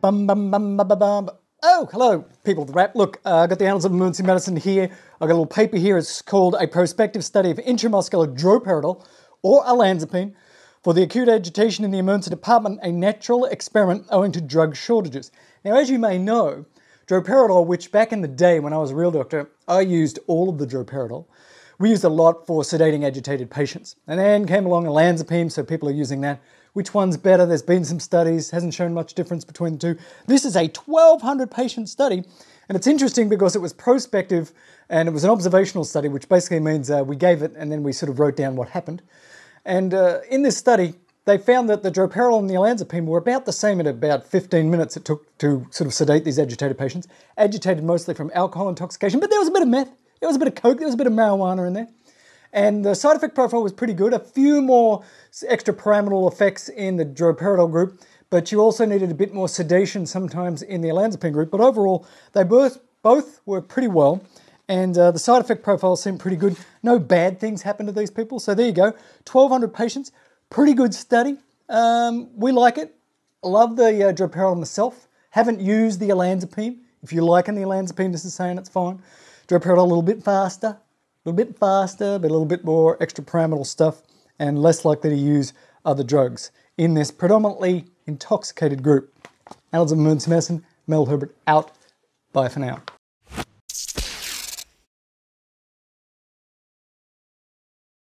Bum, bum, bum, bum, bum, bum. Oh, hello, people of the rap. Look, uh, I got the Annals of Emergency Medicine here. I've got a little paper here. It's called A Prospective Study of Intramuscular Droperidol, or olanzapine, for the acute agitation in the emergency department, a natural experiment owing to drug shortages. Now, as you may know, droperidol, which back in the day when I was a real doctor, I used all of the droperidol. We used a lot for sedating agitated patients. And then came along olanzapine, so people are using that. Which one's better? There's been some studies, hasn't shown much difference between the two. This is a 1,200 patient study, and it's interesting because it was prospective and it was an observational study, which basically means uh, we gave it and then we sort of wrote down what happened. And uh, in this study, they found that the droperidol and the olanzapine were about the same at about 15 minutes it took to sort of sedate these agitated patients, agitated mostly from alcohol intoxication, but there was a bit of meth, there was a bit of coke, there was a bit of marijuana in there. And the side effect profile was pretty good. A few more extrapyramidal effects in the droperidol group, but you also needed a bit more sedation sometimes in the olanzapine group. But overall, they both both work pretty well, and uh, the side effect profile seemed pretty good. No bad things happened to these people. So there you go, 1,200 patients, pretty good study. Um, we like it. Love the uh, droperidol myself. Haven't used the olanzapine. If you're liking the olanzapine, this is saying it's fine. Droperidol a little bit faster, a little bit faster, but a little bit more extrapyramidal stuff, and less likely to use other drugs in this predominantly intoxicated group. Of Emergency Medicine, Mel Herbert out. Bye for now.